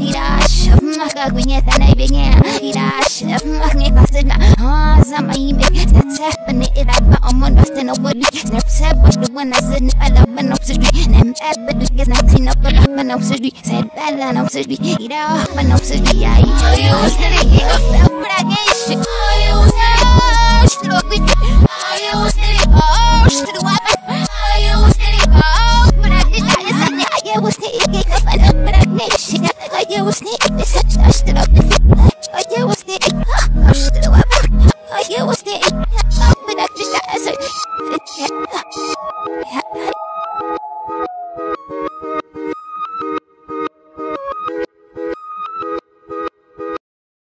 giga fra on us in nobody Snap said but the one I said I love when I'm surgery Name at but the guess not seen up but I'm surgery Said that line I'm surgery Eat out when I'm surgery I eat all you steady Stop what I get shit. All you steady Oh shit what we do All you steady Oh shit what I All you steady Oh but I did I just said I was steady I got up but I get shit. I was steady This such a shit up. yeah.